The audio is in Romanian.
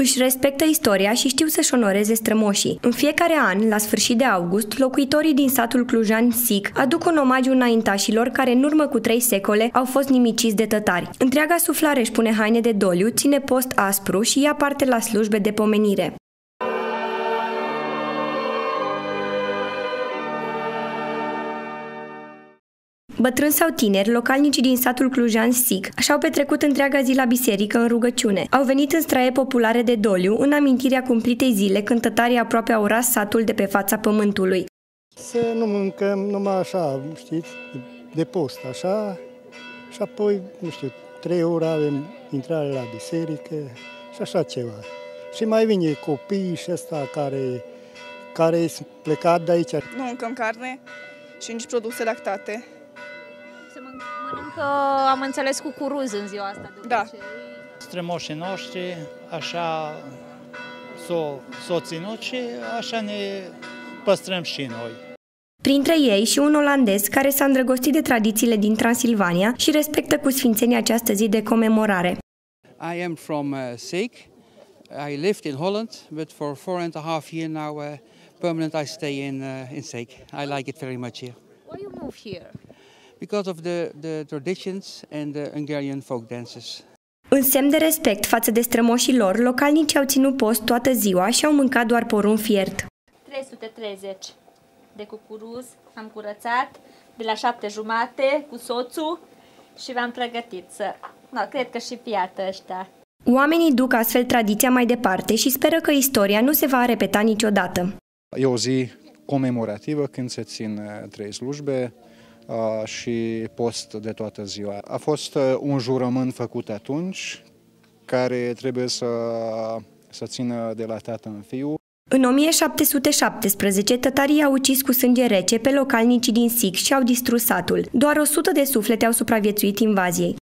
Își respectă istoria și știu să-și onoreze strămoșii. În fiecare an, la sfârșit de august, locuitorii din satul Clujan Sic aduc un omagiu înaintașilor care în urmă cu trei secole au fost nimiciți de tătari. Întreaga suflare își pune haine de doliu, ține post aspru și ia parte la slujbe de pomenire. Bătrâni sau tineri, localnicii din satul Clujan Sic și-au petrecut întreaga zi la biserică în rugăciune. Au venit în straie populare de doliu în amintirea cumplitei zile când tătarii aproape au ras satul de pe fața pământului. Să nu mâncăm numai așa, știți, de post, așa, și apoi, nu știu, trei ore avem intrare la biserică și așa ceva. Și mai vine copii și ăsta care, care sunt plecat de aici. Nu mâncăm carne și nici produse lactate. Se mănâncă, am înțeles, cu curuz în ziua asta de Da. obicei. strămoșii noștri, așa s-o, s-o ținut și așa ne păstrăm și noi. Printre ei și un olandez care s-a îndrăgostit de tradițiile din Transilvania și respectă cu sfințenie această zi de comemorare. I am from uh, Seek. I lived in Holland, but for four and a half years now, uh, permanent I stay in uh, in Seek. I like it very much here Why you move here? Because of the, the traditions and the Hungarian folk dances. În semn de respect față de strămoșii lor, localnicii au ținut post toată ziua și au mâncat doar porun fiert. 330 de cucuruz am curățat de la șapte jumate cu soțul și v-am pregătit să... No, cred că și piată ăștia. Oamenii duc astfel tradiția mai departe și speră că istoria nu se va repeta niciodată. E o zi comemorativă când se țin uh, trei slujbe uh, și post de toată ziua. A fost uh, un jurământ făcut atunci care trebuie să, să țină de la tată în fiu. În 1717, tătarii au ucis cu sânge rece pe localnicii din Sic și au distrus satul. Doar 100 de suflete au supraviețuit invaziei.